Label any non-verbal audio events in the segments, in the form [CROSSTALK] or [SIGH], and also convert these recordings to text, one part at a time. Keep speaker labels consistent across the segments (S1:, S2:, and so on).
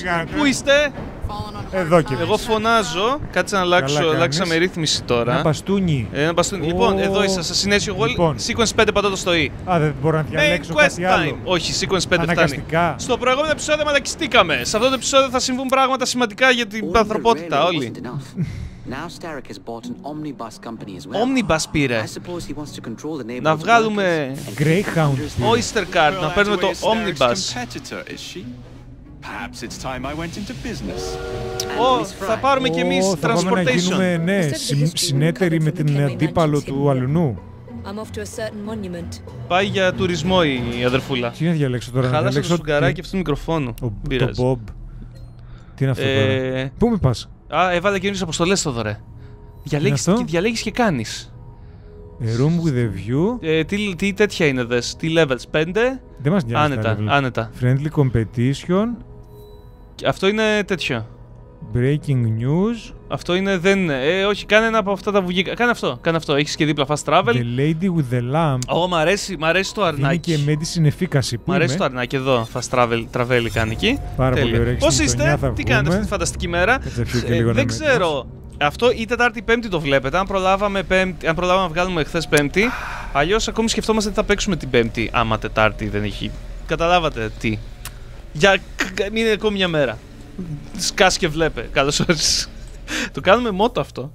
S1: Screamers.
S2: κάνετε;
S1: Πού είστε;
S2: Εδώ και
S1: Εγώ φωνάζω. Κάτσε να αλλάξω.
S2: Καλά κάνεις.
S1: Αλλάξαμε ρύθμιση τώρα.
S2: Ένα μπαστούνι.
S1: Ε, Ένα μπαστούνι.
S2: Ω.
S1: Λοιπόν, εδώ είσαι. Σα συνέσιο εγώ.
S2: Λοιπόν.
S1: Sequence 5 πατώ το στο E.
S2: Α, δεν μπορώ να
S1: Main
S2: διαλέξω
S1: quest
S2: κάτι
S1: time.
S2: άλλο.
S1: Όχι, sequence 5 φτάνει.
S2: Αναγκαστικά.
S1: Στο προηγούμενο επεισόδιο μαλακιστήκαμε. Σε αυτό το επεισόδιο θα συμβούν πράγματα σημαντικά για την ανθρωπότητα όλοι.
S3: Now Starrick has bought an omnibus company as well.
S1: Omnibus πήρε.
S3: I suppose he wants to control the neighborhood
S1: Να βγάλουμε
S2: Greyhound.
S1: Oyster Card, να παίρνουμε το Omnibus. Θα πάρουμε κι εμείς
S2: Ω, θα πάμε να
S1: transportation.
S2: γίνουμε, ναι, συ- συνέτεροι με την αντίπαλο του αλουνού.
S4: I'm off to a certain monument.
S1: Πάει για τουρισμό η αδερφούλα.
S2: Τι να διαλέξω τώρα, να
S1: Χάλασε το
S2: διαλέξω
S1: σουγκαράκι
S2: τι-
S1: αυτού του μικροφόνου.
S2: ο-
S1: Δεν
S2: το
S1: πειράζει.
S2: Bob. Τι είναι αυτό
S1: Ε,
S2: τώρα. Πού με πας;
S1: Α, έβαλε καινούριε αποστολές στο δωρε. Διαλέγεις
S2: αυτό;
S1: και, διαλέγεις και κάνεις.
S2: A room with a view.
S1: Ε, τι, τι τέτοια είναι δες, τι levels, 5,
S2: Δεν μας νοιάζει τα
S1: άνετα,
S2: level.
S1: άνετα.
S2: Friendly competition.
S1: Και Αυτό είναι τέτοιο.
S2: Breaking news.
S1: Αυτό είναι, δεν είναι. Ε, όχι, κάνε ένα από αυτά τα βουγγικά. Κάνε αυτό, κάνε αυτό. Έχεις και δίπλα fast travel.
S2: The lady with the lamp.
S1: Ω, μ' αρέσει, μ' αρέσει το
S2: Είναι
S1: αρνάκι.
S2: και medicine efficacy. Πού
S1: Μ' αρέσει
S2: είμαι;
S1: το αρνάκι εδώ. Fast travel, travel κάνει εκεί.
S2: Πάρα πολύ
S1: Τέλεια.
S2: ωραία.
S1: Πώς
S2: Στην
S1: είστε,
S2: γειτονιά θα
S1: τι κάνετε
S2: βγούμε.
S1: αυτή τη φανταστική μέρα;
S2: Κάτσε να πιω και
S1: Ε,
S2: λίγο να
S1: δεν
S2: με-
S1: ξέρω. Αυτό ή Τετάρτη ή Πέμπτη το βλέπετε. Αν προλάβαμε, πέμπτη, αν προλάβαμε να βγάλουμε χθες Πέμπτη. Αλλιώς ακόμη σκεφτόμαστε τι θα παίξουμε την Πέμπτη. Άμα Τετάρτη δεν έχει. Καταλάβατε τι. Για κ- είναι ακόμη μια μέρα. Σκάσε και βλέπε. Καλώς όρισε. το κάνουμε μότο αυτό.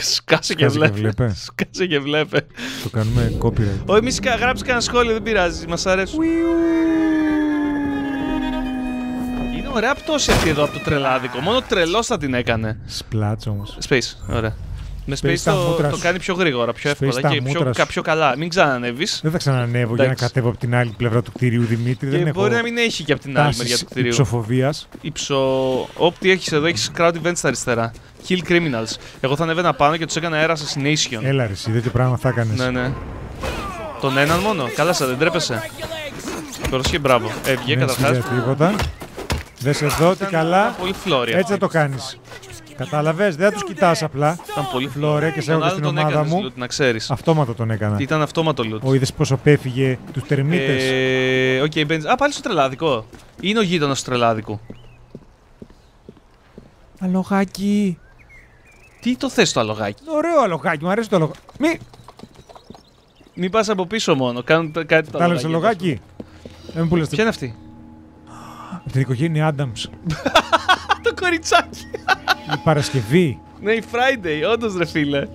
S1: Σκάσε και
S2: και
S1: βλέπε.
S2: βλέπε.
S1: Σκάσε και βλέπε.
S2: Το κάνουμε copyright.
S1: Όχι, εμείς γράψει κανένα σχόλιο, δεν πειράζει. Μας αρέσουν. Είναι ωραία πτώση αυτή εδώ από το τρελάδικο. Μόνο τρελός θα την έκανε.
S2: Splats όμως.
S1: Space, ωραία. Με
S2: Space
S1: Space,
S2: τα
S1: το,
S2: μούτρα
S1: το
S2: σου.
S1: κάνει πιο γρήγορα, πιο
S2: Space
S1: εύκολα
S2: τα
S1: και πιο,
S2: μούτρα
S1: κα-
S2: σου.
S1: πιο καλά. Μην ξανανεύει.
S2: Δεν θα ξανανεύω για να
S1: Εντάξει.
S2: κατέβω από την άλλη πλευρά του κτηρίου Δημήτρη.
S1: Και
S2: δεν έχω
S1: μπορεί να μην έχει και από την άλλη μεριά του κτηρίου.
S2: υψοφοβίας.
S1: Υψο. Όπ, τι έχεις εδώ, έχεις crowd events στα αριστερά. Kill criminals. Εγώ θα ανέβαινα πάνω και τους έκανα air assassination.
S2: Έλα ρε, εσύ, τέτοιο πράγμα θα έκανες.
S1: Ναι, ναι. Τον έναν μόνο. Καλά, σα δεν τρέπεσαι. Πρόσχε, μπράβο. Έβγε
S2: Δεν
S1: καταρχάς.
S2: σημαίνει τίποτα. Δες εδώ τι καλά.
S1: Πολύ φλόρια.
S2: Έτσι θα το κάνεις. Κατάλαβες, δεν θα τους κοιτάς απλά.
S1: Ήταν πολύ
S2: Φλόρε και σε
S1: Τον
S2: έχω και
S1: άλλον
S2: στην
S1: τον
S2: ομάδα
S1: έκανες
S2: μου.
S1: loot, να ξέρεις.
S2: Αυτόματο τον έκανα.
S1: Ήταν αυτόματο loot.
S2: Ο είδες πόσο πέφυγε τους τερμίτες;
S1: Ε, Οκ, μπαίνεις- Α, πάλι στο τρελάδικο. Είναι ο γείτονας του τρελάδικου.
S2: Αλογάκι.
S1: Τι το θες το αλογάκι;
S2: Ωραίο αλογάκι, μου αρέσει το αλογάκι. Μη,
S1: Μην πας από πίσω μόνο. Κάνουν τα- κάτι το
S2: τα άλλαξε
S1: αλογάκι;
S2: αλογάκι. Δεν μου πουλες
S1: Ποια είναι αυτή;
S2: Από την οικογένεια Adams. [LAUGHS]
S1: το κοριτσάκι.
S2: Η Παρασκευή.
S1: ναι, η Friday, όντως ρε φίλε.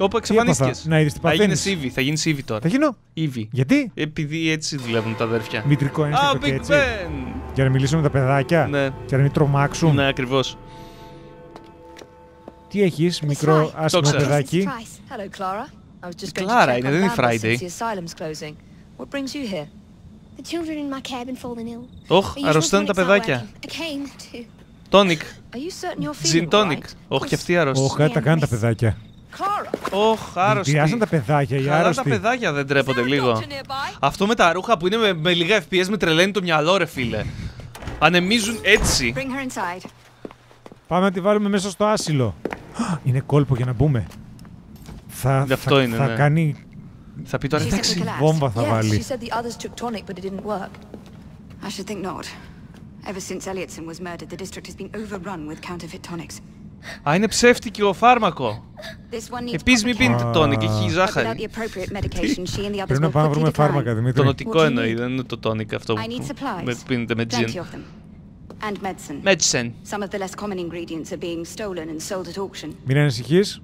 S1: Όπου
S2: Τι έπαθα,
S1: εξαφανίστηκες.
S2: να είδες τι
S1: Θα γίνεις
S2: παθαίνεις.
S1: Eevee, θα γίνεις Eevee τώρα.
S2: Θα γίνω.
S1: Eevee.
S2: Γιατί;
S1: Επειδή έτσι δουλεύουν τα αδέρφια.
S2: Μητρικό
S1: Α,
S2: ένστικτο και
S1: Big
S2: έτσι.
S1: Ben!
S2: Για να μιλήσω με τα παιδάκια.
S1: Ναι,
S2: Και να μην τρομάξουν.
S1: ναι, ακριβώς.
S2: Τι έχεις, μικρό
S4: Fry.
S2: άσχημο
S1: ξέρω.
S2: παιδάκι;
S4: Price. Hello, Clara. I was just
S1: Η
S4: going
S1: Clara
S4: to check
S1: είναι,
S4: on
S1: δεν είναι
S4: Lambert
S1: Friday.
S4: since the asylum's closing. What brings you here?
S5: The children in my care have been falling ill.
S1: Ωχ,
S5: The usual
S1: αρρωσταίνουν τα
S5: tonics aren't
S1: παιδάκια.
S5: working. I came to.
S1: Τόνικ.
S4: Are you certain you're
S1: Gin
S4: feeling all
S1: tonic.
S4: right?
S1: Όχι, και αυτή αρρώστη.
S2: Όχι, κάτι τα κάνουν τα παιδάκια.
S4: Clara!
S1: Ωχ, άρρωστη.
S2: Επηρεάσαν τα παιδάκια, οι
S1: Καλά τα
S2: άρρωστοι.
S1: παιδάκια δεν τρέπονται
S4: Is there a
S1: λίγο.
S4: doctor nearby?
S1: Αυτό με τα ρούχα που είναι με, με λίγα FPS με τρελαίνει το μυαλό, ρε φίλε. Ανεμίζουν έτσι.
S5: Bring her inside.
S2: Πάμε να τη βάλουμε μέσα στο άσυλο. Είναι κόλπο για να μπούμε. Θα,
S1: Αυτό
S2: θα,
S1: είναι,
S2: θα
S1: ναι.
S2: κάνει
S1: Θα πει τώρα
S5: She
S1: εντάξει.
S5: said we collapsed.
S2: βόμβα θα
S4: Yes, she
S2: βάλει.
S1: Α, είναι ψεύτικο φάρμακο! Επίσης, μην πίνετε τόνικα, έχει ζάχαρη.
S2: Πρέπει να πάμε να βρούμε φάρμακα.
S1: Το νοτικό
S5: εννοείται.
S1: Δεν είναι το τόνικα αυτό που πίνετε με τζιν.
S2: Μην ανησυχείς.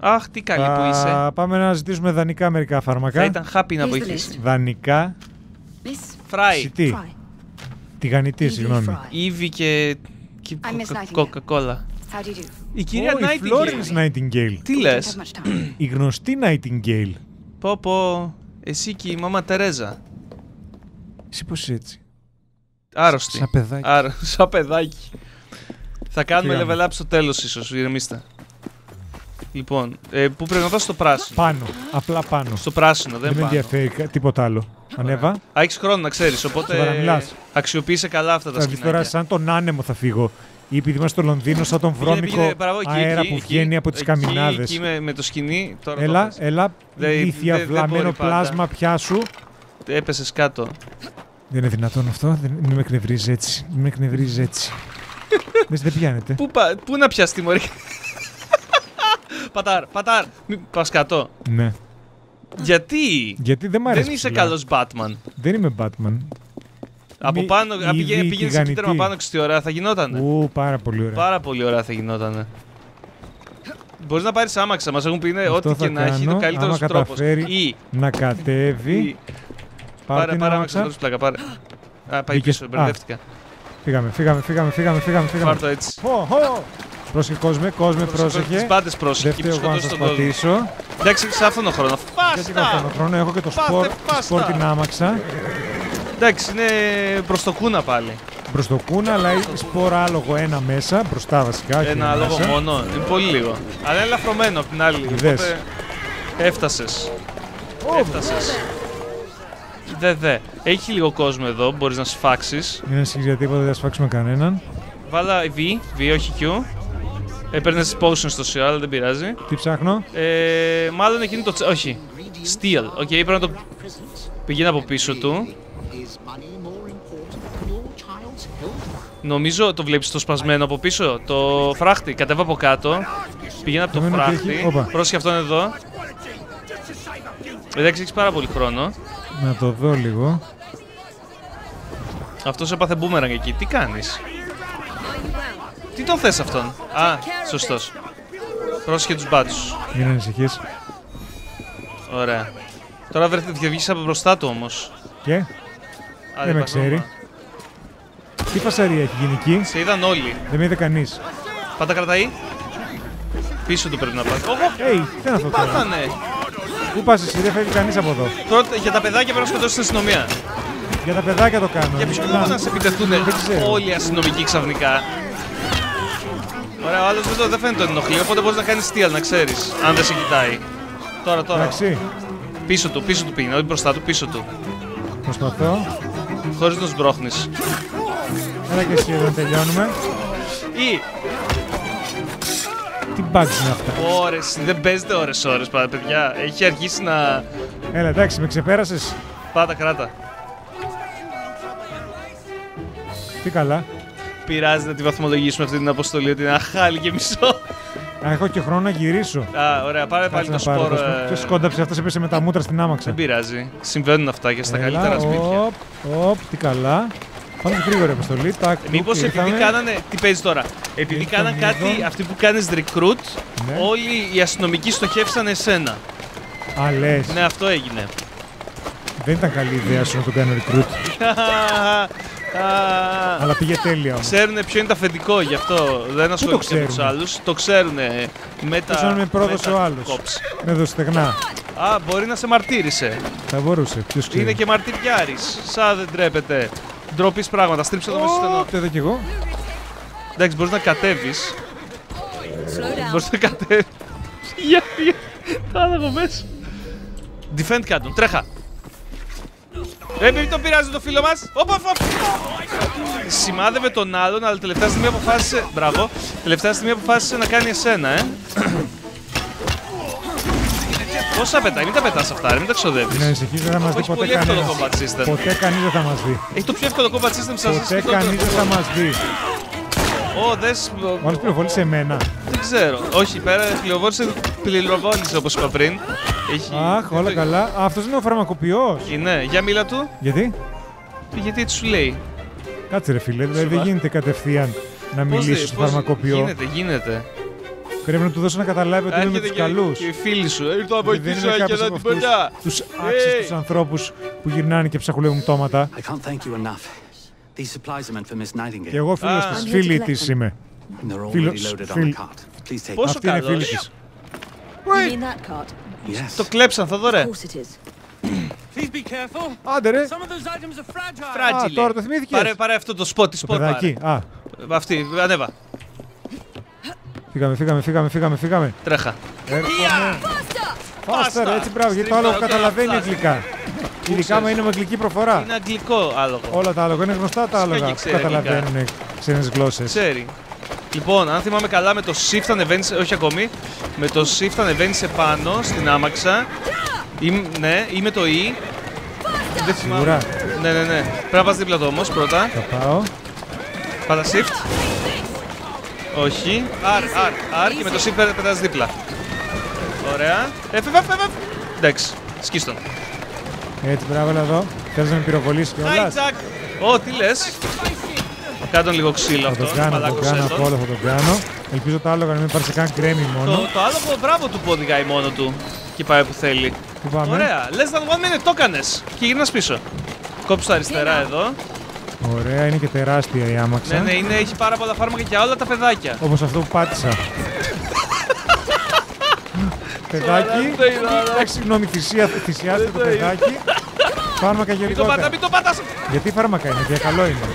S1: Αχ, τι καλή, που είσαι.
S2: Θα πάμε να ζητήσουμε δανεικά μερικά φάρμακα.
S1: Θα ήταν να βοηθήσεις.
S2: Δανεικά.
S1: Φράι.
S2: Σιτή.
S4: Fry.
S2: Τηγανιτής,
S4: Evie
S2: συγγνώμη.
S4: Fry.
S1: Ήβη και. και
S5: I miss Nightingale.
S1: Κοκακόλα.
S5: how do you do?
S1: Η κυρία
S2: Ω, η Florence
S1: Nightingale.
S2: Nightingale.
S1: Τι
S5: We
S1: λες;
S5: don't have much time.
S2: Η γνωστή Nightingale.
S1: Πω πω. Εσύ και η μάμα Τερέζα.
S2: Εσύ πώς έτσι;
S1: Άρρωστη.
S2: Σαν παιδάκι.
S1: Άρα, σαν παιδάκι. Θα κάνουμε
S2: Τι
S1: level up στο τέλος, ίσως. Ηρεμήστε. Λοιπόν, ε, πού πρέπει να πάω στο πράσινο.
S2: Πάνω. Απλά πάνω.
S1: Στο πράσινο, δεν
S2: Δεν με
S1: πάω.
S2: ενδιαφέρει κα- τίποτα άλλο. Ανέβα.
S1: Α, έχεις χρόνο να ξέρεις. Οπότε.
S2: Σοβαρά μιλάς.
S1: Αξιοποίησε καλά αυτά τα
S2: Θα δεις τώρα
S1: σκηνάκια.
S2: σαν τον άνεμο θα φύγω. Ή επειδή είμαστε στο Λονδίνο, σαν τον
S1: Πήγαινε,
S2: βρώμικο
S1: πήγαινε, παράγω εκεί,
S2: αέρα
S1: εκεί,
S2: που
S1: εκεί,
S2: βγαίνει από τις
S1: εκεί,
S2: καμινάδες.
S1: Εκεί με, με το σκηνή. Τώρα
S2: Έλα,
S1: το πες.
S2: έλα,
S1: Δεν-
S2: ηλίθια
S1: δεν- δεν
S2: βλαμμένο
S1: μπορεί πάντα.
S2: πλάσμα πιάσου.
S1: Έπεσες κάτω.
S2: Δεν είναι δυνατόν αυτό. Δεν, μην με εκνευρίζεις έτσι. Μην με εκνευρίζεις έτσι. [LAUGHS] Δες, δεν πιάνετε.
S1: Πού, πα- πού να πιαστεί, Μωρή. [LAUGHS] πατάρ, πατάρ. Μη πας κάτω.
S2: Ναι.
S1: Γιατί;
S2: Γιατί δεν μ' αρέσει.
S1: Δεν είσαι
S2: ψηλά.
S1: καλός Batman.
S2: Δεν είμαι Batman.
S1: Από
S2: Μη-
S1: πάνω,
S2: ήδη
S1: αν πήγαινε, πήγαινε σε
S2: τηγανιτή.
S1: πίτερα πάνω, ξέρεις τι ωραία θα γινότανε.
S2: Ου, πάρα πολύ ωραία.
S1: Πάρα πολύ ωραία θα γινότανε. Μπορείς να πάρεις άμαξα, μας έχουν πει είναι
S2: Αυτό
S1: ό,τι
S2: θα
S1: και να έχει το
S2: κάνω,
S1: καλύτερος
S2: άμα
S1: τρόπος.
S2: καταφέρει
S1: Ή,
S2: Να κατέβει.
S1: ή
S2: Πάρε
S1: πάρε,
S2: την
S1: πάρε
S2: άμαξα.
S1: άμαξα, πλάκα, πάρε. Α, πάει
S2: Μπήκες-
S1: πίσω, μπερδεύτηκα.
S2: Φύγαμε, φύγαμε, φύγαμε, φύγαμε, φύγαμε. φύγαμε.
S1: Πάρ' το έτσι.
S2: Χω, χω. Πρόσεχε κόσμε, κόσμε,
S1: Τις
S2: πρόσεχε.
S1: πάντες πρόσεχε.
S2: Δεν
S1: Εκεί
S2: φταίω εγώ να
S1: σκοτώσεις
S2: σας
S1: τον κόσμο.
S2: πατήσω.
S1: Εντάξει, σε αυτόν τον χρόνο.
S2: Γιατί κάνω
S1: Φάστα!
S2: χρόνο, έχω και το
S1: Πάστε,
S2: σπορ,
S1: πάστα.
S2: σπορ την άμαξα.
S1: Εντάξει, είναι προς το κούνα πάλι.
S2: Προς το κούνα, αλλά η σπορ άλογο ένα μέσα, μπροστά βασικά. όχι
S1: Ένα λόγο
S2: μέσα.
S1: μόνο. Είναι πολύ λίγο. Αλλά είναι ελαφρωμένο απ' την άλλη.
S2: Είδες.
S1: Οπότε έφτασες. Έφτασες. Δε, δε. Έχει λίγο κόσμο εδώ, μπορείς να σφάξεις.
S2: Μην ανησυχείς για τίποτα, δεν θα σφάξουμε κανέναν.
S1: Βάλα V, V όχι Q. Έπαιρνες potions στο σιώ, αλλά δεν πειράζει.
S2: Τι ψάχνω;
S1: Ε, μάλλον εκείνη το. τσε- Όχι. Steel. Οκ, πρέπει να το πηγαίνει από πίσω του. Νομίζω το βλέπεις το σπασμένο από πίσω. Το φράχτη. Κατέβα από κάτω. Πηγαίνει από το
S2: Νομίζω ότι
S1: φράχτη.
S2: έχει- όπα.
S1: Πρόσεχε αυτόν εδώ. Εντάξει, έχεις πάρα πολύ χρόνο.
S2: Να το δω λίγο.
S1: Αυτός έπαθε boomerang εκεί. Τι κάνεις; Τι τον θες αυτόν; Α, σωστός. Πρόσεχε τους μπάτσους.
S2: Μην ανησυχείς.
S1: Ωραία. Τώρα βρέθηκε και βγήκες από μπροστά του όμως.
S2: Και, δεν με ξέρει. Τι φασαρία έχει γίνει εκεί.
S1: Σε είδαν όλοι.
S2: Δεν με είδε κανείς.
S1: Πάντα κρατάει. Πίσω του πρέπει να πάει. Οχο,
S2: Hey, τι είναι αυτό τώρα.
S1: πάθανε;
S2: Πού πας εσύ, δεν φεύγει κανείς από εδώ.
S1: Τώρα για τα παιδάκια πρέπει να σκοτώσεις την αστυνομία.
S2: Για τα παιδάκια το κάνω.
S1: Για ποιος
S2: Να,
S1: λόγο να σε επιτεθούν
S2: Δεν ξέρω.
S1: όλοι οι αστυνομικοί ξαφνικά. Ωραία, ο άλλος δεν, το- δεν φαίνεται τον ενοχλεί, οπότε μπορείς να κάνεις steal, να ξέρεις. Αν δεν σε κοιτάει. Τώρα, τώρα.
S2: Εντάξει,
S1: Πίσω του, πίσω του πήγαινε, όχι μπροστά του, πίσω του.
S2: προσπαθώ.
S1: Χωρίς να σμπρώχνει.
S2: Έλα και εσύ εδώ τελειώνουμε.
S1: Ή,
S2: Τι bugs είναι αυτά;
S1: ώρες, δεν παίζετε ώρες-ώρες, πάντα, παιδιά. Έχει αρχίσει να.
S2: Έλα, εντάξει, με ξεπέρασες.
S1: Πάτα κράτα.
S2: Τι καλά.
S1: Πειράζει να τη βαθμολογήσουμε αυτή την αποστολή ότι είναι αχάλι και μισό.
S2: Α, έχω και χρόνο να γυρίσω.
S1: Α, ωραία, πάρε πάλι
S2: Κάτσε
S1: το
S2: να πάρω
S1: σπορ.
S2: το σπορ.
S1: ε,
S2: Ποιος σκόνταψε, αυτός έπεσε με τα μούτρα στην άμαξα.
S1: Δεν πειράζει. Συμβαίνουν αυτά και στα
S2: Έλα,
S1: καλύτερα σπίτια.
S2: Οπ, οπ, τι καλά. Πάμε γρήγορα επιστολή. Τάκ,
S1: Μήπως
S2: τούκ,
S1: επειδή
S2: ήρθαμε.
S1: κάνανε. Τι παίζεις τώρα; Επειδή
S2: Ήρθαμε
S1: κάναν κάτι,
S2: εδώ.
S1: αυτοί που κάνεις recruit,
S2: Ναι.
S1: όλοι οι αστυνομικοί στοχεύσαν εσένα.
S2: Α, λες.
S1: Ναι, αυτό έγινε.
S2: Δεν ήταν καλή ιδέα σου να τον κάνω recruit. [LAUGHS]
S1: Α,
S2: Αλλά πήγε τέλεια όμως.
S1: Ξέρουν ποιο είναι το αφεντικό, γι' αυτό δεν ασχολούνται με του
S2: ξέρουνε;
S1: άλλου. Το ξέρουν με τα.
S2: Πώς αν με πρόδωσε
S1: με τα
S2: ο άλλος.
S1: cops.
S2: Με εδώ στεγνά.
S1: Α, μπορεί να σε μαρτύρησε.
S2: Θα μπορούσε. Ποιος ξέρει.
S1: Είναι και μαρτυριάρης. Σα δεν τρέπεται. Ντροπής πράγματα. Στρίψε το μέσα στο στενό.
S2: Ω, εδώ κι εγώ.
S1: Εντάξει, μπορείς να κατέβεις.
S4: Slow down.
S1: Μπορείς να κατέβεις. [LAUGHS] Για, για. Το άλογο μέσα. Defend κάτω, τρέχα. Ε, μην τον πειράζει το φίλο μας. Όπα, όπα. Σημάδευε τον άλλον, αλλά τελευταία στιγμή αποφάσισε. Μπράβο. Τελευταία στιγμή αποφάσισε να κάνει εσένα, ε. Πόσα πετάει, μην τα πετάς αυτά, ρε, μην τα ξοδεύεις.
S2: Μην ανησυχείς, δεν θα μας δει
S1: Έχει
S2: ποτέ
S1: πολύ εύκολο
S2: κανένας.
S1: combat system.
S2: Ποτέ κανείς δεν θα μας δει.
S1: Έχει το πιο εύκολο combat system σας.
S2: Ποτέ κανείς δεν θα μας δει.
S1: Ω, δες,
S2: Όλες πληροφορίες σε μένα.
S1: Δεν ξέρω. Όχι, πέρα πληροφόρησε, πληροβόλησε όπως είπα πριν. Έχει...
S2: Αχ, όλα καλά. Α, αυτός είναι ο φαρμακοποιός.
S1: Είναι. Για μίλα του.
S2: Γιατί;
S1: Γιατί έτσι σου λέει.
S2: Κάτσε ρε φίλε, δηλαδή δεν
S1: Σοβαρά.
S2: γίνεται κατευθείαν να
S1: Πώς
S2: μιλήσεις
S1: δεν-
S2: στο
S1: πώς-
S2: φαρμακοποιό.
S1: Γίνεται, γίνεται.
S2: Πρέπει να του δώσω να καταλάβει ότι είμαι με
S1: Έρχεται
S2: τους
S1: και,
S2: καλούς.
S1: και οι φίλοι σου. Ήρθα να
S2: Δεν
S1: βοηθήσω
S2: είναι
S1: και
S2: κάποιος
S1: να
S2: από
S1: την
S2: αυτούς
S1: παιδιά.
S2: τους άξιστους ανθρώπους που γυρνάνε και ψαχουλεύουν πτώματα.
S3: I can't thank you enough. These supplies are meant for Miss Nightingale.
S2: Και εγώ φίλος
S1: Ah.
S2: της,
S4: I'm here to
S2: φίλη
S4: collect
S2: της
S4: them.
S2: είμαι.
S3: And they're
S2: Philo-
S3: already loaded on
S2: Phil-
S3: the cart. Please take
S1: Πόσο
S2: Αυτή είναι
S1: καλός.
S2: φίλη της.
S4: You mean that cart?
S3: Yes.
S1: Το κλέψαν, θα δω
S4: Of
S1: ρε.
S4: course it is.
S6: Please be careful.
S2: Άντε ρε.
S6: Some of those items are fragile.
S1: Φράτζιλε.
S2: τώρα το θυμήθηκες;
S1: Πάρε, πάρε αυτό το σποτ, τη
S2: Το
S1: σποτ
S2: παιδάκι.
S1: πάρε.
S2: Α,
S1: Αυτή, ανέβα.
S2: φύγαμε, φύγαμε, φύγαμε, φύγαμε, φύγαμε.
S1: Τρέχα.
S2: Έρχομαι. Φάστα ρε, έτσι μπράβο, γιατί το
S1: Στρίβα,
S2: άλλο
S1: οκ,
S2: καταλαβαίνει
S1: φτάσε.
S2: αγγλικά. Ειδικά
S1: ξέρεις.
S2: άμα είναι με αγγλική προφορά.
S1: Είναι αγγλικό άλογο.
S2: Όλα τα άλογα είναι γνωστά τα
S1: Φυσικά
S2: άλογα
S1: και
S2: που
S1: ξέρει
S2: καταλαβαίνουν ξένες γλώσσες.
S1: Ξέρει. Λοιπόν, αν θυμάμαι καλά, με το shift ανεβαίνεις, όχι ακόμη, με το shift ανεβαίνεις επάνω στην άμαξα. Ή, ναι, ή με το E. Δεν
S2: Σίγουρα.
S1: θυμάμαι. Ναι, ναι, ναι. Πρέπει να πας δίπλα του όμως πρώτα.
S2: Θα πάω.
S1: Πάτα shift. Όχι. R, R, R και με το shift πε- πετάς δίπλα. Ωραία. Εφ, εφ, εφ, εφ. Εντάξει. Σκίστον.
S2: Έτσι, μπράβο, έλα εδώ. Θέλεις να με πυροβολήσεις κιόλας;
S1: Hijack. Ω, τι λες. Κάτω λίγο ξύλο
S2: Θα
S1: αυτό.
S2: το κάνω, θα το
S1: μαλάκωσέ
S2: κάνω
S1: τον.
S2: από όλο θα το κάνω. Ελπίζω το άλογο να μην πάρει σε καν κρέμι μόνο.
S1: Το, το άλλο μπράβο του που οδηγάει μόνο του και πάει που θέλει.
S2: Πού πάμε.
S1: Ωραία. Less than one minute το έκανες. Και γυρνάς πίσω. Κόψει τα αριστερά εδώ.
S2: Ωραία, είναι και τεράστια η άμαξα.
S1: Ναι, ναι, είναι, έχει πάρα πολλά φάρμακα για όλα τα παιδάκια.
S2: Όπως αυτό που πάτησα. Παιδάκι.
S1: Δεν το είδα,
S2: Εντάξει, συγγνώμη, θυσία, θυσιάστε το
S1: το είδα.
S2: παιδάκι. Φάρμακα για
S1: Μην το πατά,
S2: λιγότερα.
S1: μην το πατάς.
S2: Γιατί φάρμακα είναι, για καλό είναι.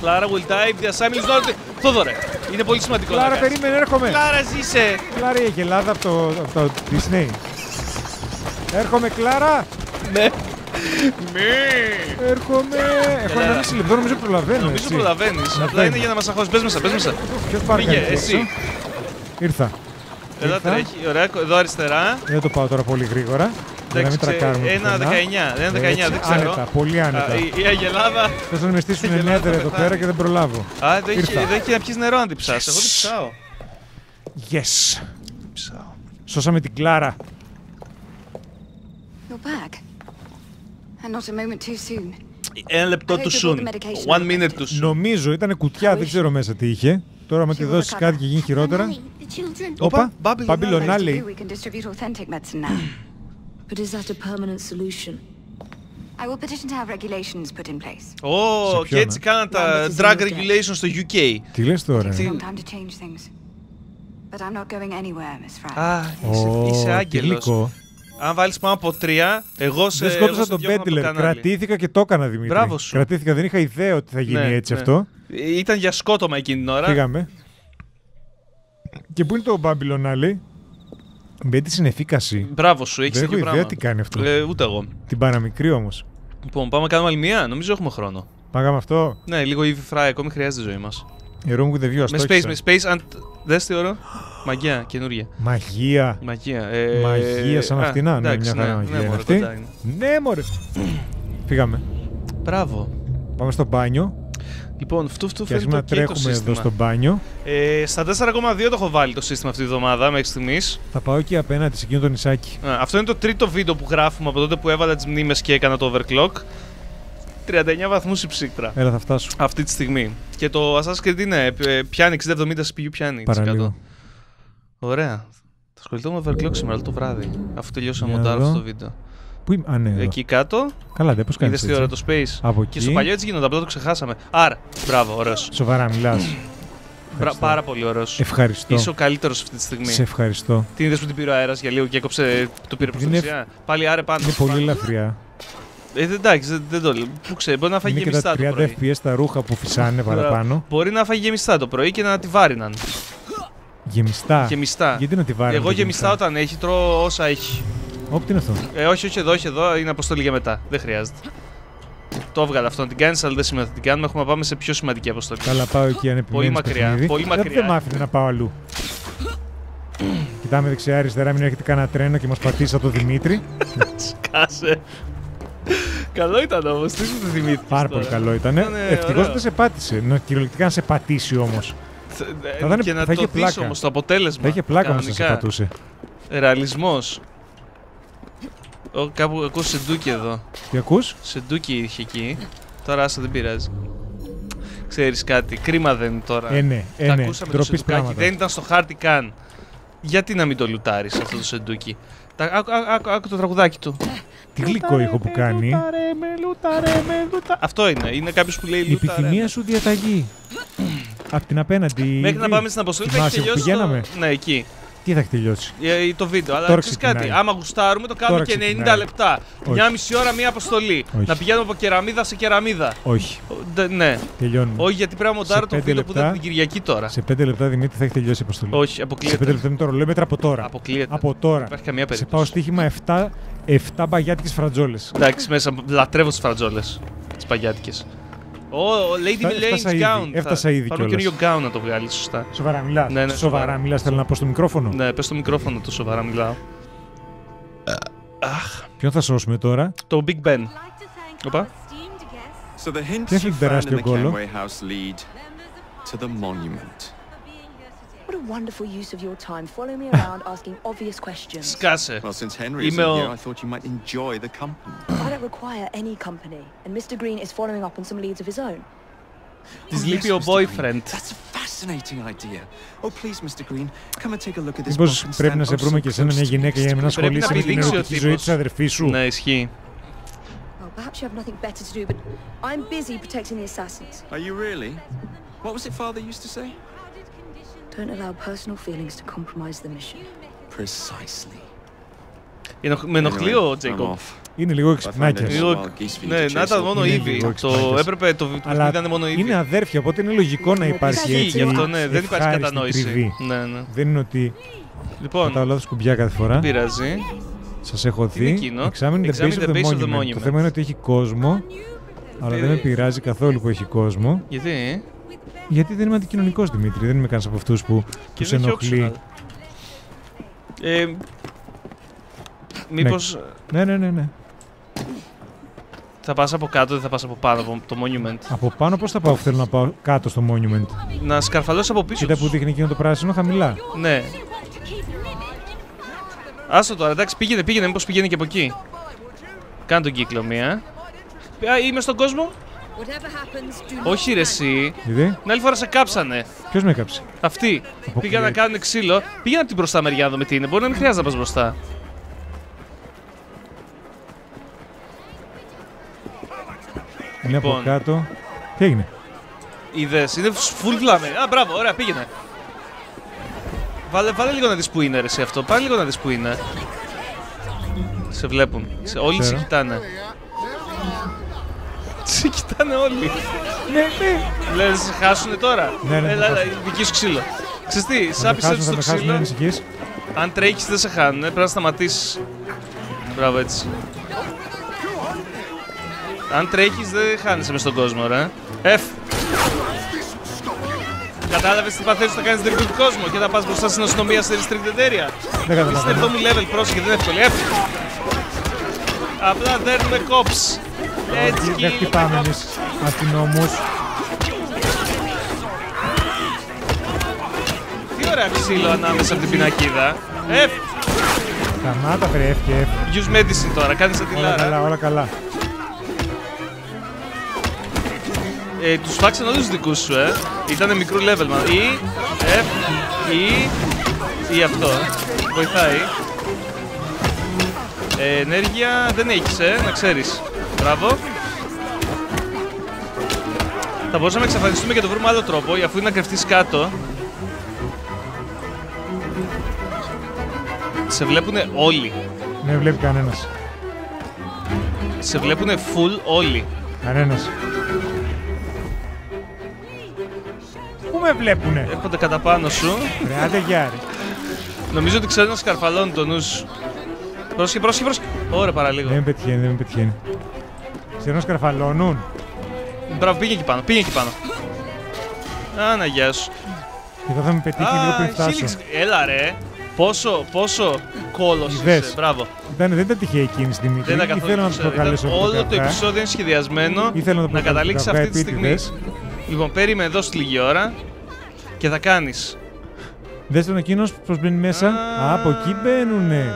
S1: Κλάρα will die, the assignment is not... Θόδωρε, είναι πολύ σημαντικό να
S2: Κλάρα,
S1: κάνεις.
S2: περίμενε, έρχομαι.
S1: Κλάρα, ζήσε.
S2: Κλάρα, η αγελάδα από το, από το Disney. Έρχομαι, Κλάρα!
S1: Ναι. Μη.
S2: Έρχομαι! Έχω
S1: Έλα.
S2: ένα μισή λεπτό, νομίζω προλαβαίνω.
S1: Νομίζω
S2: έτσι.
S1: προλαβαίνεις.
S2: Να
S1: Απλά
S2: μπαίνει.
S1: είναι για να μας αγχώσεις. Μπες μέσα, μπες μέσα.
S2: Ποιος πάρει
S1: Πήγε,
S2: κάτι
S1: εσύ.
S2: έξω; Ήρθα.
S1: Εδώ
S2: Ήρθα.
S1: τρέχει. Ωραία, εδώ αριστερά.
S2: Δεν το πάω τώρα πολύ γρήγορα. Για να μην
S1: Εντάξει,
S2: τρακάρουμε.
S1: Ένα
S2: πουθενά.
S1: 19. Ένα 19,
S2: Έτσι,
S1: δεν ξέρω.
S2: Άνετα, πολύ άνετα.
S1: Α, η- Η Αγελάδα.
S2: Θες να με στήσουν
S1: η γελάδα
S2: νέτερ
S1: θα
S2: εδώ
S1: πεθάνει.
S2: πέρα και δεν προλάβω.
S1: Α, δεν έχει,
S2: Ήρθα.
S1: δεν έχει να πιεις νερό αν διψάς. Εγώ διψάω.
S2: Yes!
S1: Διψάω.
S2: Σώσαμε την Κλάρα.
S5: You're back. And not a moment too soon.
S1: Ένα λεπτό
S5: I
S1: του
S5: hope you
S1: soon.
S5: brought the medication
S1: One minute του soon.
S2: Νομίζω ήταν κουτιά, δεν ξέρω μέσα τι είχε. Τώρα, άμα τη δώσει κάτι και γίνει χειρότερα.
S4: The children.
S2: Όπα,
S1: Babylon
S2: Παμπιλονάλη.
S5: We can distribute authentic medicine now. [CLEARS THROAT]
S4: But is that a permanent solution?
S5: I will petition to have regulations put in place.
S1: Ω,
S2: Σε
S1: και
S2: ποιον,
S1: έτσι κάναν τα
S4: Lambert is
S1: drug
S4: in your debt.
S1: regulations στο UK.
S2: Τι λες τώρα.
S5: Takes a
S2: ε;
S5: long time to change things. But I'm not going anywhere, Miss Fry.
S1: Α, είσαι,
S2: Ω,
S1: είσαι
S2: τι
S1: άγγελος.
S2: γλυκό.
S1: Αν βάλεις πάνω από τρία, εγώ σε
S2: Δεν
S1: εγώ
S2: σκότωσα
S1: σε
S2: τον
S1: διώχνω από το
S2: Μπέντλερ.
S1: κανάλι.
S2: Κρατήθηκα και το έκανα Δημήτρη.
S1: Μπράβο σου.
S2: Κρατήθηκα, δεν είχα ιδέα ότι θα γίνει
S1: Ναι,
S2: έτσι
S1: ναι.
S2: αυτό.
S1: Ε, Ήταν για σκότωμα εκείνη την ώρα.
S2: Φύγαμε. Και πού είναι το Babylon Alley; Μπαίνει στην εφήκαση.
S1: Μπράβο σου, έχεις
S2: Δεν έχω
S1: τέτοιο
S2: ιδέα
S1: πράγμα.
S2: τι κάνει αυτό.
S1: Ε, ούτε εγώ.
S2: Την παραμικρή όμως.
S1: Λοιπόν, πάμε να κάνουμε άλλη μία. Νομίζω έχουμε χρόνο.
S2: Πάγαμε αυτό.
S1: Ναι, λίγο Evie Fry, ακόμη χρειάζεται η ζωή μας.
S2: A room with a view.
S1: Με space,
S2: αστόχησα.
S1: με space, αν... Δες τι ωραίο. Μαγεία, καινούργια.
S2: Μαγεία.
S1: Μαγεία. Ε,
S2: Μαγεία σαν
S1: α,
S2: αυτήν. να, Ναι,
S1: εντάξει,
S2: μια χαρά
S1: ναι,
S2: μαγεία
S1: ναι,
S2: είναι
S1: μωρέ,
S2: αυτή.
S1: κοντά είναι.
S2: Ναι, μωρέ. Φύγαμε.
S1: Μπράβο.
S2: Πάμε στο μπάνιο.
S1: Λοιπόν, φτου φτου
S2: Και ας
S1: φαίνεται
S2: να
S1: ok το
S2: τρέχουμε εδώ
S1: σύστημα.
S2: στο μπάνιο.
S1: Ε, στα 4,2 το έχω βάλει το σύστημα αυτή τη βδομάδα μέχρι στιγμής.
S2: Θα πάω εκεί απέναντι σε εκείνο το νησάκι.
S1: Αυτό είναι το τρίτο βίντεο που γράφουμε από τότε που έβαλα τις μνήμες και έκανα το overclock. 39 βαθμούς η ψύκτρα
S2: Έλα, θα φτάσω.
S1: αυτή τη στιγμή. Και το Assassin's Creed είναι, ε, πιάνει 60-70 CPU, πιάνει.
S2: Παραλίγο.
S1: 100. Ωραία. Θα ασχοληθώ με overclock σήμερα το βράδυ. Αφού τελειώσω να
S2: Για
S1: μοντάρω
S2: να
S1: αυτό
S2: δω.
S1: το βίντεο.
S2: Πού είμαι, Α, ναι, εδώ.
S1: Εκεί κάτω,
S2: Καλά, δεν πώς κάνεις.
S1: είδες τι ώρα το space.
S2: Από
S1: Και στο
S2: εκεί.
S1: παλιό έτσι γίνονταν, απλά το ξεχάσαμε. Άρα, μπράβο, ωραίος.
S2: Σοβαρά μιλάς.
S1: Πάρα πολύ ωραίος.
S2: Ευχαριστώ.
S1: Είσαι ο καλύτερος αυτή τη στιγμή.
S2: Σε ευχαριστώ.
S1: Τι είδες που την πήρε ο αέρας για λίγο και έκοψε. Το πήρε προ τα
S2: Είναι-
S1: δεξιά. Πάλι άρε πάνω.
S2: Είναι πολύ
S1: πάνω.
S2: ελαφριά.
S1: Ε, δεν- εντάξει, δεν, δεν το λέω. Πού ξέρει, μπορεί να φάει
S2: Είναι και
S1: γεμιστά
S2: τα
S1: το
S2: 30
S1: πρωί.
S2: FPS τα ρούχα που φυσάνε παραπάνω.
S1: Μπορεί να φάει γεμιστά το πρωί και να τη βάριναν.
S2: Γεμιστά.
S1: Γεμιστά.
S2: Γιατί να τη βάρει.
S1: Εγώ γεμιστά; όταν έχει, τρώω όσα έχει.
S2: Όπ, τι είναι αυτό;
S1: Ε, όχι, όχι εδώ, όχι εδώ, είναι αποστολή για μετά. Δεν χρειάζεται. Το έβγαλα αυτό να την κάνει, αλλά δεν σημαίνει ότι την κάνουμε. Έχουμε να πάμε σε πιο σημαντική αποστολή.
S2: Καλά, πάω εκεί αν
S1: Πολύ
S2: επιμένεις
S1: μακριά,
S2: παιχνίδι.
S1: πολύ
S2: Ε,
S1: μακριά.
S2: Δεν μ' άφηνε να πάω αλλού. Κοιτάμε δεξιά-αριστερά, μην έρχεται κανένα τρένο και μας πατήσει σαν το Δημήτρη.
S1: Κάσε. Καλό ήταν όμως, τι σου το θυμήθηκε.
S2: Πάρα πολύ καλό ήταν.
S1: Ήτανε
S2: Ευτυχώς
S1: ωραίο.
S2: δεν σε πάτησε. Να, κυριολεκτικά να σε πατήσει όμως.
S1: Θα
S2: ήταν-
S1: και να
S2: θα είχε
S1: το δεις
S2: πλάκα.
S1: όμως το αποτέλεσμα.
S2: Θα είχε πλάκα όμω να σε
S1: κανονικά.
S2: πατούσε.
S1: Ρεαλισμός. Ω, κάπου ακούω σεντούκι εδώ.
S2: Τι ακούς;
S1: Σεντούκι είχε εκεί. Τώρα άστα δεν πειράζει. Ξέρεις κάτι, κρίμα δεν είναι τώρα.
S2: Ε, ναι, ε,
S1: Τα
S2: ναι.
S1: ακούσαμε το
S2: Ντροπής
S1: σεντουκάκι,
S2: πράγματα.
S1: δεν ήταν στο χάρτη καν. Γιατί να μην το λουτάρεις αυτό το σεντούκι; Τα, άκου, άκου, άκου, άκου το τραγουδάκι του.
S2: Τι γλυκό ήχο που κάνει.
S1: Αυτό είναι, είναι κάποιος που λέει
S2: Η
S1: λουτάρε.
S2: επιθυμία σου διαταγή. Απ' την απέναντι.
S1: Μέχρι να
S2: ήδη.
S1: πάμε στην αποστολή θα
S2: Θυμάσαι
S1: έχει
S2: που
S1: τελειώσει.
S2: πηγαίναμε;
S1: Το... Ναι, εκεί.
S2: Τι θα έχει τελειώσει.
S1: Ε, το βίντεο. Αλλά
S2: Τώρα
S1: ξέρεις κάτι,
S2: ξεκινάει.
S1: άμα γουστάρουμε το κάνουμε
S2: Τώρα
S1: και 90
S2: ξεκινάει.
S1: λεπτά.
S2: Όχι.
S1: Μια μισή ώρα μία αποστολή.
S2: Όχι.
S1: Να πηγαίνουμε από κεραμίδα σε κεραμίδα.
S2: Όχι.
S1: Ο, ντε- ναι.
S2: Τελειώνουμε.
S1: Όχι, γιατί πρέπει να μοντάρω το
S2: πέντε
S1: βίντεο που
S2: λεπτά.
S1: ήταν την Κυριακή τώρα.
S2: Σε 5 λεπτά Δημήτρη θα έχει τελειώσει η αποστολή.
S1: Όχι,
S2: Σε 5
S1: αποκλείεται.
S2: λεπτά είναι το ρολόι μέτρα από τώρα.
S1: Αποκλείεται.
S2: Από τώρα.
S1: Υπάρχει καμία
S2: Σε
S1: περίπτωση.
S2: πάω στοίχημα 7, 7 μπαγιάτικες φρατζόλε.
S1: Εντάξει, μέσα λατρεύω τις φρατζόλε. Τις παγιάτικε. Ω, ο Lady
S2: Φτα- έφτασα
S1: Milane's
S2: ήδη,
S1: gown.
S2: έφτασα ήδη
S1: Πάρουμε
S2: κιόλας.
S1: καινούριο gown να το βγάλεις, σωστά.
S2: Σοβαρά μιλάς.
S1: Ναι, ναι,
S2: σοβαρά
S1: σοβαρά.
S2: μιλάς, θέλω να πω στο μικρόφωνο.
S1: Ναι, πες στο μικρόφωνο το σοβαρά μιλάω.
S2: Ποιο Ποιον θα σώσουμε τώρα;
S1: Το Big Ben. Οπα.
S6: So the hints
S2: Ποιος
S6: you
S2: έχει
S6: found
S2: περάσει
S6: in
S2: τον
S6: the
S2: κόλλο;
S6: Kenway house lead to the monument.
S4: What a wonderful use of your time following me around [LAUGHS] asking obvious questions.
S1: Σκάσε.
S6: Well, since Henry isn't
S1: Email-
S6: here, I thought you might enjoy the company. [CLEARS THROAT]
S4: I don't require any company, and Mr. Green is following up on some leads of his own.
S1: Της
S6: Oh,
S1: λείπει
S6: yes,
S1: ο
S6: Mr. Green.
S1: boyfriend.
S6: That's a fascinating idea. Oh, please, Mr. Green, come and take a look at this
S2: Μήπως
S6: book and
S2: πρέπει
S6: stand
S2: να σε
S6: oh
S2: βρούμε
S6: so
S2: και εσένα
S6: close
S2: μια
S6: to
S2: γυναίκα
S6: Mr.
S2: για να
S1: Πρέπει να
S2: ασχολείσαι με την
S1: πηδήξει ο
S2: ερωτική ζωή
S1: τύπος.
S2: της αδερφής σου.
S1: Ναι, ισχύει.
S4: Well, perhaps you have nothing better to do, but I'm busy protecting the assassins.
S6: Are you really? What was it father used to say?
S4: Don't allow personal feelings to compromise the mission.
S6: Precisely.
S1: Ενοχ- Με ενοχλεί
S6: Anyway,
S1: ο
S6: I'm
S1: Τζέικομπ.
S6: off.
S2: Είναι λίγο
S6: I find
S2: εξυπνάκιας.
S6: it
S1: Λίγο-
S6: wild geese for you
S1: Ναι,
S6: to
S1: να
S6: chase
S1: ήταν
S6: all-
S1: μόνο
S2: Είναι
S1: ήδη.
S2: λίγο
S1: Το
S2: εξυπνάκιας.
S1: έπρεπε το βίντεο
S2: Αλλά
S1: ήταν μόνο ήδη.
S2: είναι αδέρφια, οπότε είναι λογικό να υπάρχει
S1: Ισχύει
S2: έτσι
S1: γι' αυτό, ναι, δεν υπάρχει
S2: ευχάριστη
S1: κατανόηση.
S2: τριβή.
S1: Ναι, ναι.
S2: Δεν είναι ότι
S1: Λοιπόν,
S2: πατάω λάθος κουμπιά κάθε φορά.
S1: δεν πειράζει.
S2: Σας έχω
S1: Τι είναι
S2: δει.
S1: εκείνο;
S2: Examine the
S1: Examine
S2: base of
S1: the
S2: the
S1: base of the
S2: monument.
S1: monument.
S2: Το θέμα είναι ότι έχει κόσμο. Αλλά δεν με πειράζει καθόλου που έχει κόσμο.
S1: Γιατί,
S2: Γιατί δεν είμαι αντικοινωνικός, Δημήτρη. Δεν είμαι κανένας από αυτούς που
S1: και
S2: τους
S1: δεν έχει
S2: ενοχλεί.
S1: optional. Ε, μήπως
S2: Ναι, ναι, ναι, ναι.
S1: θα πας από κάτω, δεν θα πας από πάνω από το monument;
S2: Από πάνω πώς θα πάω, θέλω να πάω κάτω στο monument;
S1: Να σκαρφαλώσεις από πίσω
S2: Κοίτα
S1: τους.
S2: που δείχνει εκείνο το πράσινο χαμηλά.
S1: Ναι. Άστο τώρα, εντάξει, πήγαινε, πήγαινε, μήπως πήγαινε και από εκεί. Κάνε τον κύκλο μία. Α, είμαι στον κόσμο. Όχι ρε εσύ.
S2: Δηλαδή,
S1: Την άλλη φορά σε κάψανε.
S2: ποιος με έκαψε.
S1: Αυτοί.
S2: Από
S1: Πήγαν να
S2: κλαί.
S1: κάνουν ξύλο. Πήγαινε από την μπροστά μεριά να δούμε τι είναι. Μπορεί να μην χρειάζεται να πας μπροστά.
S2: Είναι από
S1: Λοιπόν.
S2: κάτω. Τι έγινε;
S1: Είδες, είναι full βλάμε. Α, μπράβο, ωραία, πήγαινε. Βάλε, βάλε λίγο να δεις που είναι ρε εσύ αυτό. Πάλι λίγο να δεις που είναι. Σε βλέπουν. Σε, όλοι σε
S2: Ξέρω.
S1: κοιτάνε. Σε κοιτάνε όλοι.
S2: Ναι, ναι.
S1: Λες, σε χάσουνε τώρα.
S2: Ναι, ναι,
S1: Έλα,
S2: θα
S1: έλα,
S2: χάσουν.
S1: δικής σου ξύλο. Ξέρεις τι,
S2: Θα με
S1: σάπισε
S2: χάσουν,
S1: τους
S2: θα
S1: στο
S2: με χάσουν, μην
S1: ξύλο.
S2: ανησυχείς.
S1: Αν τρέχεις δεν σε χάνουνε, πρέπει να σταματήσεις. Μπράβο έτσι. Αν τρέχεις δεν χάνεσαι μες στον κόσμο, ρε. F. Κατάλαβες τι παθαίνεις όταν κάνεις διεκδικούν του κόσμο και θα πας μπροστά στην αστυνομία σε restricted area.
S2: Δεν
S1: Στην
S2: καταλαβαίνω.
S1: 7η level, πρόσεχε, δεν είναι εύκολη. F. Απλά δέρνουμε cops. Έτσι
S2: Δεν
S1: και
S2: χτυπάμε εμείς αστυνόμους.
S1: Τι ωραία ξύλο ανάμεσα από την πινακίδα. F.
S2: Σταμάτα, βρε, εύκαι.
S1: Use medicine τώρα, κάνεις σαν τη
S2: Όλα
S1: Λάρα.
S2: καλά, όλα καλά.
S1: Ε, τους φάξαν όλους τους δικούς σου, ε. Ήτανε μικρού level, μα. Ή, F, ή, ή αυτό. Βοηθάει. Ε, ενέργεια δεν έχεις, ε, να ξέρεις. Μπράβο. Θα μπορούσαμε να εξαφανιστούμε και το βρούμε άλλο τρόπο, αφού είναι να κρυφτείς κάτω. Σε βλέπουνε όλοι.
S2: Δεν βλέπει κανένας.
S1: Σε βλέπουνε full όλοι.
S2: Κανένας. Πού με βλέπουνε;
S1: Έρχονται κατά πάνω σου.
S2: Ρε, άντε γεια, ρε.
S1: Νομίζω ότι ξέρουν να σκαρφαλώνουν το νους σου. Πρόσχε, πρόσχε, πρόσχε. Ωραία, παραλίγο.
S2: Δεν με πετυχαίνει, δεν με πετυχαίνει. Ξέρουν να σκαρφαλώνουν.
S1: Μπράβο, πήγε εκεί πάνω, πήγε εκεί πάνω. Άνα, γεια σου.
S2: Και εδώ θα με πετύχει λίγο πριν φτάσω.
S1: Helix. Έλα ρε. Πόσο, πόσο κόλος
S2: Είδες.
S1: είσαι. Μπράβο.
S2: Ήταν, δεν ήταν τυχαία εκείνης στιγμή.
S1: Δεν ήταν καθόλου
S2: Ήθελα να του
S1: τυχαίο.
S2: προκαλέσω
S1: Ήταν
S2: από
S1: Όλο το
S2: καφέ.
S1: επεισόδιο είναι σχεδιασμένο
S2: Ήθελα να το
S1: να
S2: προκαλέσω
S1: καταλήξει
S2: καφέ,
S1: αυτή τη στιγμή.
S2: επίτηδες.
S1: Λοιπόν, περίμενε εδώ στη λίγη ώρα και θα κάνεις.
S2: Δες τον εκείνος πως μπαίνει μέσα. Α, από εκεί μπαίνουνε.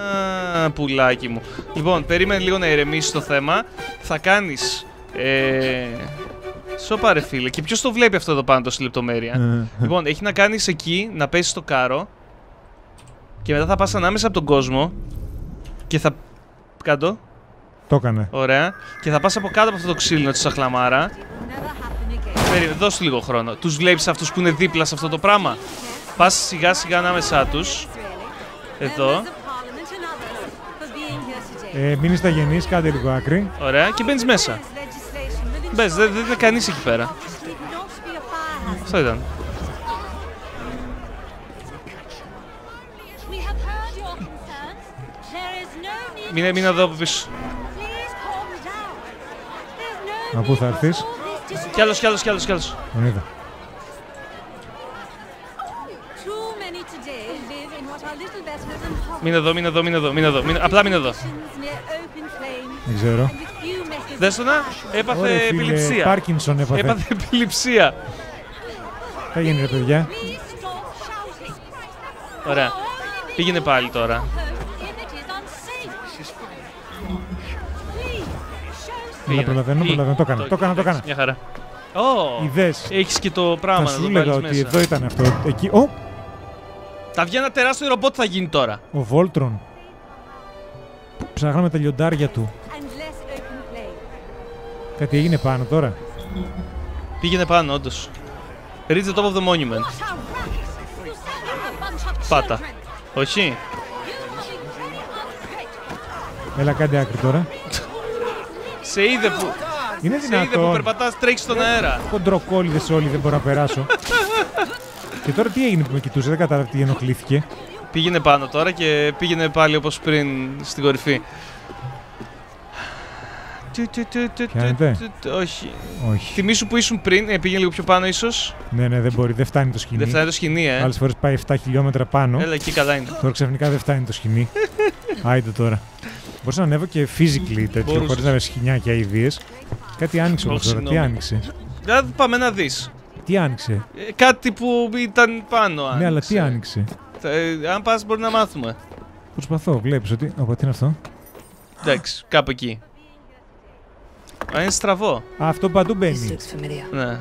S1: Α, πουλάκι μου. Λοιπόν, περίμενε λίγο να ηρεμήσεις το θέμα. Θα κάνεις... Ε... Σοπα ρε φίλε. Και ποιος το βλέπει αυτό εδώ πάνω τόση λεπτομέρεια;
S2: Ε,
S1: λοιπόν, έχει να κάνεις εκεί, να πέσεις στο κάρο. Και μετά θα πας ανάμεσα από τον κόσμο. Και θα... Κάτω.
S2: Το έκανε.
S1: Ωραία. Και θα πας από κάτω από αυτό το ξύλινο της σαχλαμάρα. Περίμενε, δώσ' του λίγο χρόνο. Τους βλέπεις αυτούς που είναι δίπλα σε αυτό το πράγμα; Πας σιγά σιγά ανάμεσά τους. Εδώ.
S2: Ε, μην είστε γενείς, κάντε λίγο άκρη.
S1: Ωραία. Και μπαίνεις μέσα. Μπες, δεν δεν είναι κανείς εκεί πέρα. Αυτό ήταν.
S7: We have heard your concerns. There is no need
S1: Μην μην εδώ από πίσω.
S7: Please calm down. There's no
S2: Από πού θα
S7: need
S2: έρθεις;
S7: for all this
S1: Κι άλλος, κι άλλος, κι άλλος, κι άλλος.
S2: Τον είδα.
S7: Too many today live in what what are little better than hot
S1: Μην εδώ, μην εδώ, μην εδώ, μην εδώ. Μην... Απλά μην εδώ.
S7: conditions near open flame
S2: Δεν ξέρω.
S7: and with few methods
S1: Δες το να, έπαθε
S2: Ωραία, φίλε.
S1: επιληψία.
S2: Πάρκινσον έπαθε.
S1: Έπαθε επιληψία.
S2: Θα γίνει ρε παιδιά.
S7: Please stop shouting.
S1: Ωραία. Πήγαινε πάλι τώρα.
S7: If it is unsafe. Please, show
S2: Έλα, προλαβαίνω,
S1: Ή-
S2: προλαβαίνω. Το έκανα, το έκανα, το έκανα.
S1: Μια χαρά. Ω,
S2: Ιδέες.
S1: έχεις και το
S2: Θα
S1: πράγμα να
S2: σου
S1: το
S2: έλεγα
S1: βάλεις
S2: ότι
S1: μέσα.
S2: εδώ ήταν αυτό. Εκεί. Ω!
S1: Θα βγει ένα τεράστιο ρομπότ θα γίνει τώρα.
S2: Ο Βόλτρον. Ψάχναμε τα λιοντάρια του.
S7: and less open flame.
S2: Κάτι έγινε πάνω τώρα.
S1: Πήγαινε πάνω, όντως. Reach the top of the monument.
S7: What a ruckus! You sound like a bunch of
S1: Πάτα.
S7: children.
S1: Όχι.
S7: You are being very unpractical.
S2: Έλα, κάντε άκρη τώρα.
S1: Σε είδε που,
S2: Είναι
S1: σε είδε που
S2: δυνατόν.
S1: περπατάς, τρέχεις στον αέρα.
S2: Κοντροκόλληδες όλοι, δεν μπορώ να περάσω. [LAUGHS] και τώρα τι έγινε που με κοιτούσε, δεν κατάλαβα τι ενοχλήθηκε.
S1: Πήγαινε πάνω τώρα και πήγαινε πάλι όπως πριν στην κορυφή. Του, του, του, του,
S2: Πιάνετε;
S1: του, του, Όχι.
S2: Όχι.
S1: Θυμήσου που ήσουν πριν, ε, πήγαινε λίγο πιο πάνω ίσως.
S2: Ναι, ναι, δεν μπορεί, δεν φτάνει το σκηνή.
S1: Δεν φτάνει το σκηνή, ε.
S2: Άλλες φορές πάει 7 χιλιόμετρα πάνω.
S1: Έλα, εκεί καλά είναι.
S2: Τώρα ξαφνικά δεν φτάνει το σκηνή. [LAUGHS] Άιντε τώρα. Μπορούσα να ανέβω και physically τέτοιο,
S1: Μπορούσες.
S2: χωρίς να με σχοινιάκια ιδίε. Κάτι άνοιξε όμως
S1: Όχι,
S2: τώρα. Τι
S1: συγγνώμη.
S2: άνοιξε.
S1: Δεν πάμε να δεις.
S2: Τι άνοιξε;
S1: Ε, κάτι που ήταν πάνω,
S2: Ναι, αλλά
S1: άνοιξε.
S2: τι άνοιξε.
S1: Ε, αν πας μπορεί να μάθουμε.
S2: Προσπαθώ, βλέπεις ότι. Ωπα, τι είναι αυτό;
S1: Εντάξει, κάπου εκεί. Α, είναι στραβό.
S2: Α, αυτό παντού μπαίνει.
S4: familiar.
S1: Ναι.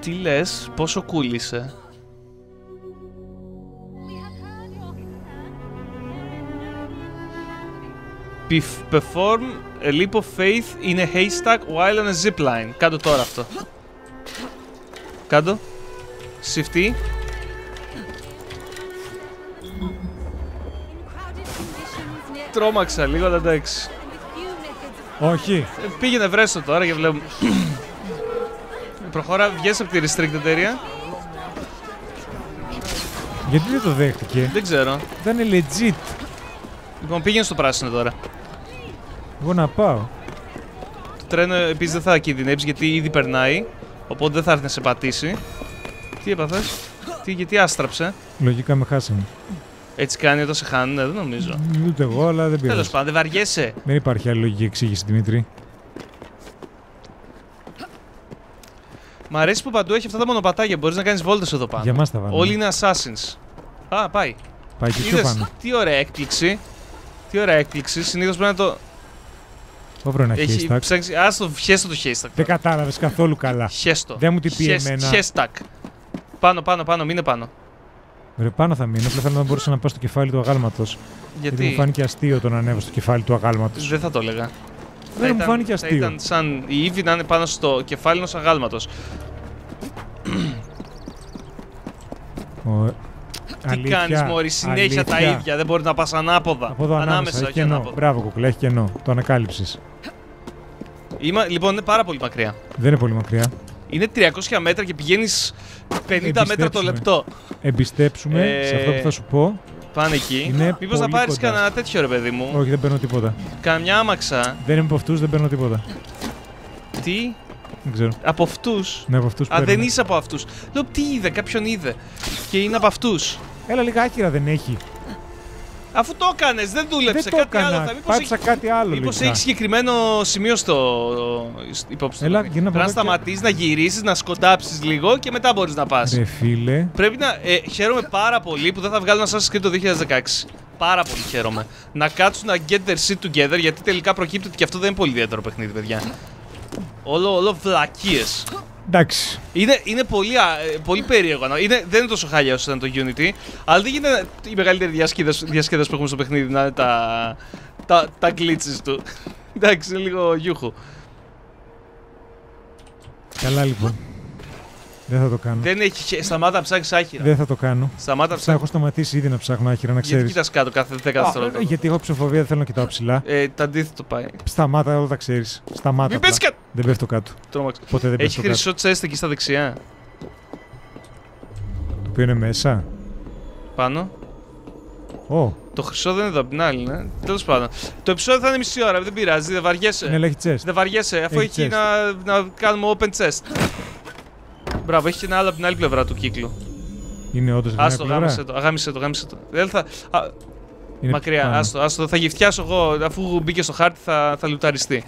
S1: Τι λες, πόσο cool είσαι. Pef- Perform a leap of faith in a haystack while on a zipline. Κάντο τώρα αυτό. Κάντο. Shift
S7: Crowded conditions near
S1: Τρόμαξα λίγο, αλλά εντάξει.
S7: and with few methods of
S1: Ε,
S2: Όχι.
S1: Πήγαινε βρέστο τώρα και βλέπουμε. Προχώρα, βγες από τη restricted area.
S2: Γιατί δεν το δέχτηκε;
S1: Δεν ξέρω.
S2: Ήταν legit.
S1: Λοιπόν, πήγαινε στο πράσινο τώρα.
S2: Εγώ να πάω.
S1: Το τρένο επίσης δεν θα κινδυνεύσει γιατί ήδη περνάει. Οπότε δεν θα έρθει να σε πατήσει. Τι έπαθες, τι, γιατί άστραψε;
S2: Λογικά με χάσανε.
S1: Έτσι κάνει όταν σε χάνουν, δεν νομίζω.
S2: Ούτε εγώ, αλλά δεν
S1: Τέλος
S2: πειράζει.
S1: πάντων, δεν βαριέσαι.
S2: Δεν υπάρχει άλλη λογική εξήγηση, Δημήτρη.
S1: Μ' αρέσει που παντού έχει αυτά τα μονοπατάκια. Μπορείς να κάνεις βόλτες εδώ πάνω.
S2: Για μας τα βάλαμε.
S1: Όλοι είναι assassins. Α, πάει.
S2: Πάει και πιο
S1: Είδες,
S2: πάνω.
S1: τι ωραία έκπληξη. Τι ωραία έκπληξη. Συνήθως πρέπει να το.
S2: Παύρο ένα
S1: Έχει
S2: haystack.
S1: ψάξει. Α το χέστο το haystack.
S2: Δεν κατάλαβες καθόλου καλά.
S1: Χέστο.
S2: Δεν μου τι πει
S1: Χες-
S2: εμένα.
S1: Haystack. Πάνω, πάνω, πάνω, μείνε πάνω.
S2: Ρε πάνω θα μείνω. Απλά θέλω να μπορούσα να πάω στο κεφάλι του αγάλματος. Γιατί μου
S1: Γιατί
S2: φάνηκε αστείο το να ανέβω στο κεφάλι του αγάλματος.
S1: δεν θα το έλεγα.
S2: Δεν μου
S1: ήταν-
S2: φάνηκε
S1: θα
S2: αστείο.
S1: ήταν σαν η Ήβη να είναι πάνω στο κεφάλι ενός αγάλματος.
S2: Ο...
S1: Τι κάνεις, Μωρή, συνέχεια τα ίδια. Δεν μπορεί να πας ανάποδα.
S2: Από εδώ ανάμεσα, έχει
S1: όχι
S2: κενό.
S1: ανάποδα.
S2: Μπράβο, κουκλέ, έχει κενό. Το ανακάλυψες.
S1: Είμα, λοιπόν, είναι πάρα πολύ μακριά.
S2: Δεν είναι πολύ μακριά.
S1: Είναι 300 μέτρα και πηγαίνεις 50 μέτρα το
S2: Εμπιστέψουμε.
S1: λεπτό.
S2: Εμπιστέψουμε
S1: Ε,
S2: σε αυτό που θα σου πω.
S1: Πάνε εκεί.
S2: Είναι
S1: Μήπως να
S2: πολύ
S1: πάρεις
S2: κοντά.
S1: κανένα τέτοιο ρε παιδί μου.
S2: Όχι, δεν παίρνω τίποτα.
S1: Καμιά άμαξα.
S2: Δεν είμαι από αυτούς, δεν παίρνω τίποτα.
S1: Τι,
S2: Δεν ξέρω.
S1: από αυτούς.
S2: Ναι, από αυτούς
S1: Α, δεν είσαι από αυτούς. Λέω τι είδε, κάποιον είδε. Και είναι από αυτούς.
S2: Έλα, λίγα άκυρα δεν έχει.
S1: Αφού το έκανες, δεν δούλεψε.
S2: δεν το
S1: κάτι άλλο
S2: έκανα.
S1: θα. Μήπως
S2: Πάτησα κάτι άλλο.
S1: Μήπως
S2: λογικά.
S1: έχει συγκεκριμένο σημείο στο υπόψη του.
S2: Έλα,
S1: παιχνίδι.
S2: για να
S1: Πρέπει να
S2: πάω και-
S1: σταματήσεις, να γυρίσεις, να σκοντάψεις λίγο και μετά μπορείς να πας.
S2: Ρε φίλε.
S1: Πρέπει να. Ε, χαίρομαι πάρα πολύ που δεν θα βγάλουν Assassin's Creed το 2016. Πάρα πολύ χαίρομαι. Να κάτσουν να get their shit together γιατί τελικά προκύπτει ότι και αυτό δεν είναι πολύ ιδιαίτερο παιχνίδι, παιδιά. Όλο, όλο βλακίες.
S2: Εντάξει.
S1: Είναι, είναι πολύ, α, ε, πολύ περίεργο. να- Είναι, δεν είναι τόσο χάλια όσο ήταν το Unity, αλλά δεν γίνεται η μεγαλύτερη διασκέδαση, διασκέδαση που έχουμε στο παιχνίδι να είναι τα, τα, τα glitches του. [LAUGHS] Εντάξει, είναι λίγο γιούχου.
S2: Καλά λοιπόν. Δεν θα το κάνω.
S1: Δεν έχει. χε- Σταμάτα να ψάξεις άχυρα.
S2: Δεν θα το κάνω.
S1: Σταμάτα να
S2: Θα έχω
S1: ψάξεις.
S2: σταματήσει ήδη να ψάχνω άχυρα, να
S1: Γιατί
S2: ξέρεις.
S1: κοιτάς κάτω κάθε 10 δευτερόλεπτα.
S2: Γιατί έχω ψηφοβία, δεν θέλω να κοιτάω ψηλά.
S1: Ε, το αντίθετο πάει.
S2: Σταμάτα, όλα τα ξέρεις. Σταμάτα.
S1: Μην
S2: απλά.
S1: πες κάτω.
S2: Δεν πέφτω κάτω.
S1: Τρόμαξα.
S2: Ποτέ δεν
S1: Έχει
S2: πέφτω κάτω.
S1: χρυσό τσέστ εκεί στα δεξιά.
S2: Το οποίο είναι μέσα.
S1: Πάνω.
S2: Ω,
S1: Το χρυσό δεν είναι εδώ απ' την άλλη, ναι. Τέλος πάντων. Το επεισόδιο θα είναι μισή ώρα, δεν πειράζει, δεν βαριέσαι.
S2: ναι, αλλά έχει chest.
S1: Δεν βαριέσαι, αφού
S2: Έχει
S1: έχει
S2: chest.
S1: να, να κάνουμε open chest. Μπράβο, έχεις και ένα άλλο από την άλλη πλευρά του κύκλου.
S2: Είναι όντως
S1: Άστο, γάμισε το, γάμισε το, γάμισε το. Δεν θα... α, μακριά, άστο, άστο. Θα γυφτιάσω εγώ, αφού μπήκε στο χάρτη θα, θα λουταριστεί.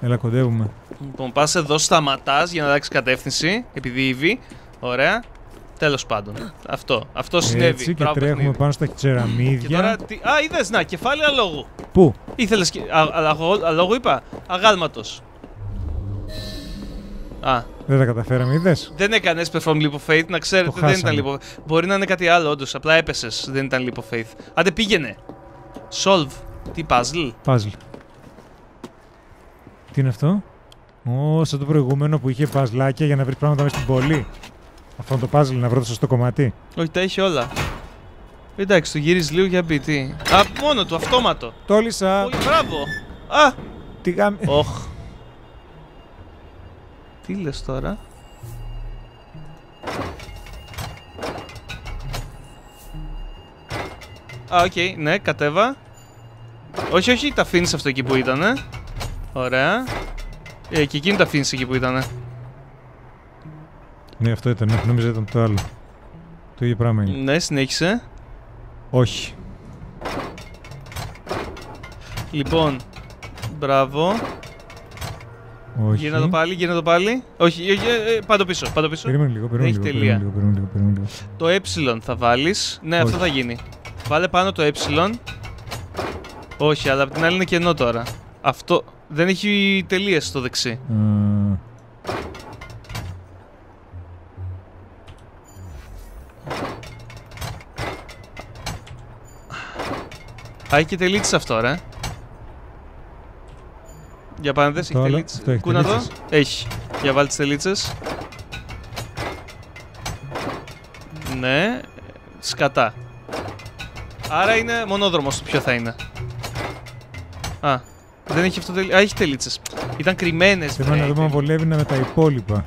S2: Έλα, κοντεύουμε.
S1: Λοιπόν, πας εδώ, σταματάς για να αλλάξεις κατεύθυνση, επειδή ήβη. Ωραία. Τέλος πάντων. Αυτό. Αυτό συνέβη.
S2: Έτσι και
S1: Μπράβο,
S2: τρέχουμε
S1: παιχνίδι.
S2: πάνω στα
S1: Και
S2: τσεραμίδια.
S1: τώρα. Τι... Α, είδες να, κεφάλαια λόγου.
S2: Πού;
S1: Ήθελες. Αλόγου είπα. Αγάλματος. Α,
S2: Δεν τα καταφέραμε, είδες;
S1: δεν έκανε perform leap of faith, να ξέρετε.
S2: Το
S1: Δεν ήταν
S2: χάσαμε.
S1: leap of Μπορεί να είναι κάτι άλλο, όντως. Απλά έπεσες. Δεν ήταν leap of faith. Άντε πήγαινε. Solve. Τι puzzle;
S2: Puzzle. Τι είναι αυτό; Ω, σαν το προηγούμενο που είχε παζλάκια για να βρεις πράγματα μέσα στην πόλη. Αυτό είναι το puzzle, να βρω το σωστό κομμάτι.
S1: Όχι, τα έχει όλα. Εντάξει, το γυρίζει λίγο για μπει. Τι. Α, μόνο του, αυτόματο.
S2: Το 'λυσα!
S1: Πολύ μπράβο. Α,
S2: Τι γάμ...
S1: Οχ. Τι λες τώρα; Α, οκ, ναι, κατέβα. Όχι, όχι, τα αφήνεις αυτό εκεί που ήτανε. Ωραία. Ε, και εκείνη τα αφήνεις εκεί που ήτανε.
S2: Ναι, αυτό ήταν. ναι, Νόμιζα ήταν το άλλο. Το ίδιο πράγμα είναι.
S1: Ναι, συνέχισε.
S2: Όχι.
S1: Λοιπόν, μπράβο.
S2: Όχι.
S1: Γίνα το πάλι, γίνα το πάλι. Όχι, όχι, ε, ε, πάντο πίσω, πάντο πίσω.
S2: Περίμενε λίγο, περίμενε
S1: Έχει
S2: λίγο,
S1: τελεία.
S2: περίμενε λίγο, περίμενε λίγο, περίμενε λίγο.
S1: Το ε θα βάλεις. Ναι, αυτό
S2: Όχι.
S1: θα γίνει. Βάλε πάνω το ε. Όχι, αλλά απ' την άλλη είναι κενό τώρα. Αυτό δεν έχει τελείες στο δεξί.
S2: Α,
S1: Α, έχει και τελίτσες αυτό, ρε. Για πάνε δες,
S2: Το
S1: έχει
S2: άλλο,
S1: τελίτσες.
S2: αυτό έχει
S1: Κούνα εδώ.
S2: τελίτσες.
S1: Έχει. Για βάλει τις τελίτσες. Ναι. Σκατά. Άρα είναι μονόδρομος το ποιο θα είναι. Α, δεν έχει αυτό τελί... Α, έχει τελίτσες. Ήταν κρυμμένες.
S2: Θέλω
S1: βρε,
S2: να δούμε αν βολεύει να με τα υπόλοιπα.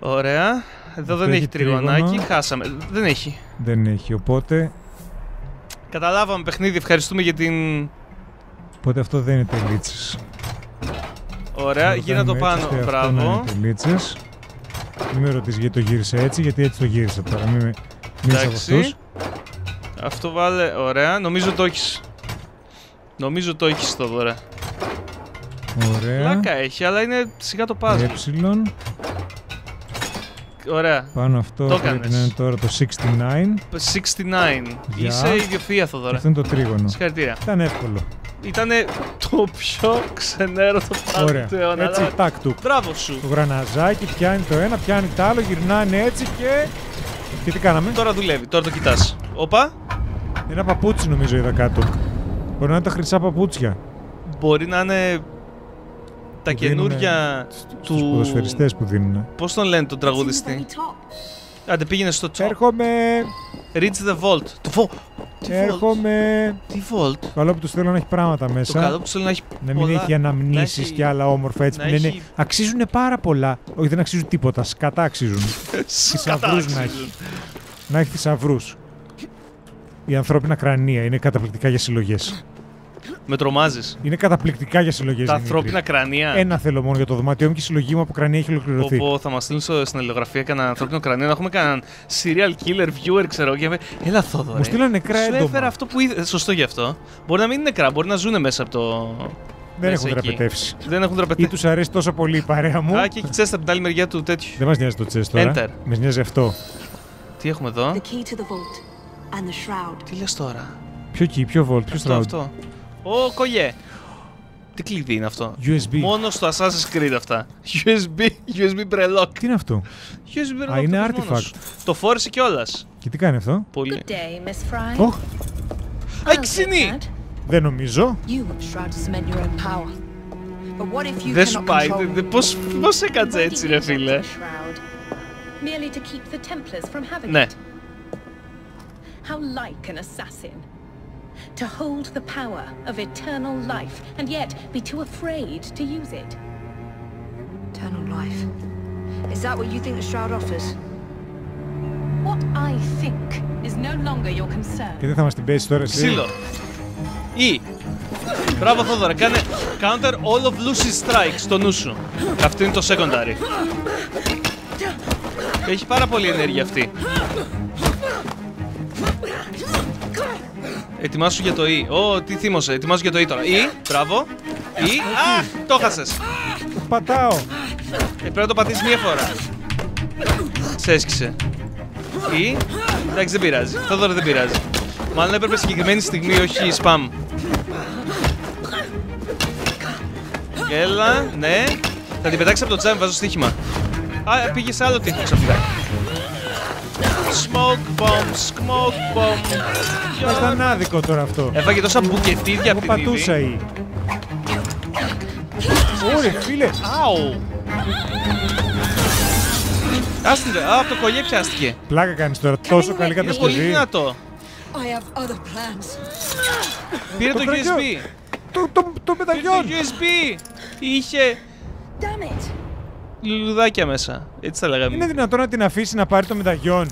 S1: Ωραία. Εδώ
S2: Αυτό
S1: δεν
S2: έχει
S1: έχει τριγωνάκι.
S2: τρίγωνο.
S1: Χάσαμε. Δεν έχει.
S2: Δεν έχει, οπότε...
S1: Καταλάβαμε παιχνίδι. Ευχαριστούμε για την.
S2: Οπότε αυτό δεν είναι τελίτσες.
S1: Ωραία.
S2: Να
S1: Γύρνα το
S2: κάνουμε έτσι,
S1: πάνω.
S2: ώστε αυτό να
S1: Μπράβο.
S2: είναι τελίτσες. Μην με ρωτήσεις γιατί το γύρισα έτσι, γιατί έτσι το γύρισα τώρα. Μην, με- μην είσαι από
S1: Εντάξει.
S2: αυτούς.
S1: Αυτό βάλε. Ωραία. Νομίζω το έχεις. Νομίζω το έχεις το δώρα.
S2: Ωραία.
S1: Πλάκα έχει, αλλά είναι σιγά το puzzle.
S2: Ε,
S1: Ωραία.
S2: πάνω αυτό
S1: Το
S2: πρέπει
S1: έκανες.
S2: να είναι τώρα το 69.
S1: 69.
S2: Γεια.
S1: Είσαι ιδιοφυΐα, Θοδωρέ.
S2: Αυτό είναι το τρίγωνο.
S1: Συγχαρητήρια.
S2: Ήταν εύκολο.
S1: Ήταν το πιο ξενέρωτο puzzle
S2: Ωραία.
S1: του αιώνα.
S2: Έτσι,
S1: αλλά-
S2: τάκ του.
S1: Μπράβο σου.
S2: Το γραναζάκι πιάνει το ένα, πιάνει το άλλο, γυρνάνε έτσι και. Και τι κάναμε;
S1: Τώρα δουλεύει, τώρα το κοιτάς. Όπα.
S2: Ένα παπούτσι νομίζω είδα κάτω. Μπορεί να είναι τα χρυσά παπούτσια.
S1: Μπορεί να είναι τα
S2: Που δίνουνε
S1: καινούρια
S2: Του
S1: του...
S2: ποδοσφαιριστές που δίνουν.
S1: Πώς τον λένε τον
S5: It's in the very
S1: τραγουδιστή.
S5: top.
S1: Άντε πήγαινε στο top.
S2: Έρχομαι!
S1: Reach the vault. Το vault. Τι vault;
S2: Έρχομαι!
S1: Τι vault;
S2: Το καλό που τους θέλω να έχει πράγματα
S1: Το
S2: μέσα.
S1: καλό που θέλω να έχει
S2: Να μην
S1: πολλά-
S2: έχει αναμνήσεις
S1: να έχει-
S2: και άλλα όμορφα έτσι
S1: να
S2: που λένε
S1: έχει-
S2: αξίζουν πάρα πολλά. Όχι, δεν αξίζουν τίποτα. Σκατά αξίζουν. [LAUGHS]
S1: Σκατά
S2: θησαυρούς να
S1: αξίζουν.
S2: έχει. να έχει θησαυρού. Η ανθρώπινα κρανία είναι καταπληκτικά για συλλογές.
S1: Με τρομάζεις.
S2: Είναι καταπληκτικά για συλλογές.
S1: Τα ανθρώπινα κρανία.
S2: Ένα θέλω μόνο για το δωμάτιό μου και η συλλογή μου από κρανία έχει ολοκληρωθεί.
S1: Πω, πω, θα μας στείλουν στο- στην αλληλογραφία κανένα ανθρώπινο κρανίο να έχουμε κανέναν serial killer viewer, ξέρω. Και... Έλα, Θόδωρε.
S2: Μου στείλανε νεκρά
S1: Σου
S2: έντομα.
S1: έφερα αυτό που είδε. Σωστό γι' αυτό. Μπορεί να μην είναι νεκρά, μπορεί να ζουν μέσα από το.
S2: Δεν
S1: μέσα
S2: έχουν
S1: εκεί.
S2: τραπετεύσει.
S1: Δεν έχουν
S2: Ή
S1: τραπετεύσει.
S2: τους αρέσει τόσο πολύ η παρέα μου.
S1: Α, και έχει τσέστα από την άλλη μεριά του τέτοιου.
S2: Δεν μας νοιάζει το τσες τώρα.
S1: Enter.
S2: Μας νοιάζει αυτό.
S1: Τι έχουμε εδώ;
S5: The key to the vault and the shroud.
S1: Τι λες τώρα;
S2: Ποιο key, ποιο volt, ποιος
S1: Αυτό,
S2: shroud;
S1: αυτό. Ω, κολλιέ. Τι κλειδί είναι αυτό;
S2: USB.
S1: Μόνο στο Assassin's Creed αυτά. [LAUGHS] USB, USB prelock.
S2: Τι είναι αυτό; Α, είναι artifact.
S1: Το φόρεσε κιόλας.
S2: Και τι κάνει αυτό;
S1: Πολύ.
S4: Good day, Miss
S1: Αξινή.
S2: Δεν νομίζω.
S1: Δεν σου πάει. πώ πώς, πώς έκατσε έτσι ρε φίλε. Ναι.
S4: How like an assassin. To hold the power of eternal life and yet be too afraid to use it.
S5: eternal life? Is that what you think the shroud offers?
S4: What I think is no longer your concern.
S2: Και δεν θα μα την πέσει τώρα εσύ.
S1: Ξύλο. Ή. Μπράβο Θόδωρα, κάνε counter all of Lucy's strikes στο νου σου. Αυτό είναι το secondary. Έχει πάρα πολύ ενέργεια αυτή. Ετοιμάσου για το E. Ω, τι θύμωσε. Ετοιμάσου για το E τώρα. E, μπράβο. E. Α, το χάσες.
S2: Πατάω.
S1: Ε, πρέπει να το πατήσεις μία φορά. Σε έσκησε. E. Εντάξει, δεν πειράζει. Θόδωρο δεν πειράζει. Μάλλον έπρεπε συγκεκριμένη στιγμή, όχι spam. Έλα, ναι. Θα την πετάξεις από το τζάμι, βάζω στοίχημα. Α, πήγες σε άλλο τείχο ξαφνικά. Smoke bomb, smoke bomb.
S2: Μας ήταν άδικο τώρα αυτό.
S1: Έφαγε τόσα μπουκετίδια
S2: Εγώ
S1: από την
S2: πατούσα
S1: Ήδη.
S2: ή. Ωρε φίλε.
S1: Άου. Άστινε, α, από το κολλιέ πιάστηκε.
S2: Πλάκα κάνεις τώρα. Τόσο καλή
S1: Είναι πολύ
S2: κατασκευή.
S1: δυνατό.
S7: I have other plans.
S1: Πήρε
S2: Το
S1: το
S2: τραγιό.
S1: USB.
S2: Το, το, το
S1: Πήρε το
S2: μεταγιόν.
S1: USB. Είχε
S4: Damn it!
S1: λουλουδάκια μέσα. Έτσι θα λέγαμε.
S2: Είναι δυνατόν να την αφήσει να πάρει το μεταγιόν.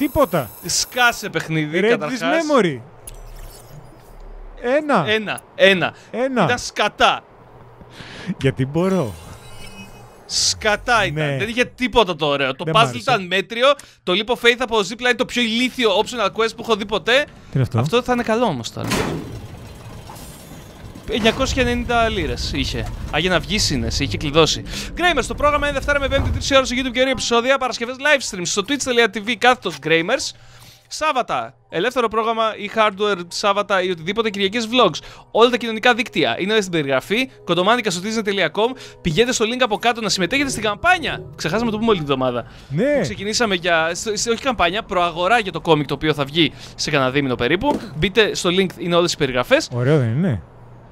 S2: Τίποτα.
S1: Σκάσε παιχνίδι
S2: Read this
S1: καταρχάς.
S2: memory. Ένα.
S1: Ένα, ένα.
S2: Ένα.
S1: Ήταν σκατά.
S2: Γιατί μπορώ.
S1: Σκατά ήταν.
S2: Ναι.
S1: Δεν είχε τίποτα το ωραίο. Το
S2: Δεν μ'
S1: puzzle
S2: άρεσε.
S1: ήταν μέτριο. Το Leap of Faith από Zipline είναι το πιο ηλίθιο optional quest που έχω δει ποτέ.
S2: Τι είναι αυτό;
S1: Αυτό θα είναι καλό όμως τώρα. 990 λίρες είχε. Α, για να βγει είναι, σε είχε κλειδώσει. Gramers, το πρόγραμμα είναι Δευτέρα με Πέμπτη 3 ώρα στο YouTube και ωραία επεισόδια. Παρασκευές live streams στο twitch.tv κάθετος Gramers. Σάββατα, ελεύθερο πρόγραμμα ή hardware Σάββατα ή οτιδήποτε Κυριακές vlogs. Όλα τα κοινωνικά δίκτυα είναι στην περιγραφή. Κοντομάνικα στο disney.com. Πηγαίνετε στο link από κάτω να συμμετέχετε στην καμπάνια. Ξεχάσαμε να το πούμε όλη την εβδομάδα.
S2: Ναι.
S1: Ξεκινήσαμε για. στο- στο- όχι καμπάνια, προαγορά για το κόμικ το οποίο θα βγει σε κανένα δίμηνο περίπου. Μπείτε στο link, είναι όλες οι περιγραφές.
S2: Ωραίο δεν είναι.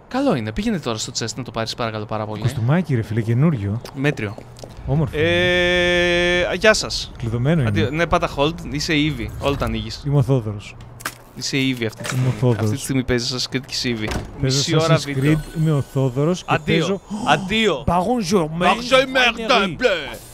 S1: Καλό είναι. Πήγαινε τώρα στο chest να το πάρεις παρακαλώ πάρα πολύ.
S2: Κοστούμάκι ρε φίλε καινούριο.
S1: Μέτριο.
S2: Όμορφο.
S1: Ε, γεια σας.
S2: Κλειδωμένο είναι.
S1: Ναι, πάτα hold. Είσαι Eve. Όλα τα ανοίγεις.
S2: Είμαι ο Θόδωρος.
S1: Είσαι Eve αυτή τη
S2: Είμαι ο
S1: στιγμή. Αυτή τη
S2: Θόδωρος.
S1: στιγμή παίζεις σα Creed και Eve.
S2: Παίζω
S1: Μισή ώρα
S2: Assassin's
S1: βίντεο.
S2: Creed, είμαι ο Θόδωρος και
S1: Αντίο.
S2: παίζω...
S1: Αντίο.
S2: Bonjour,
S1: Marche merde, bleu.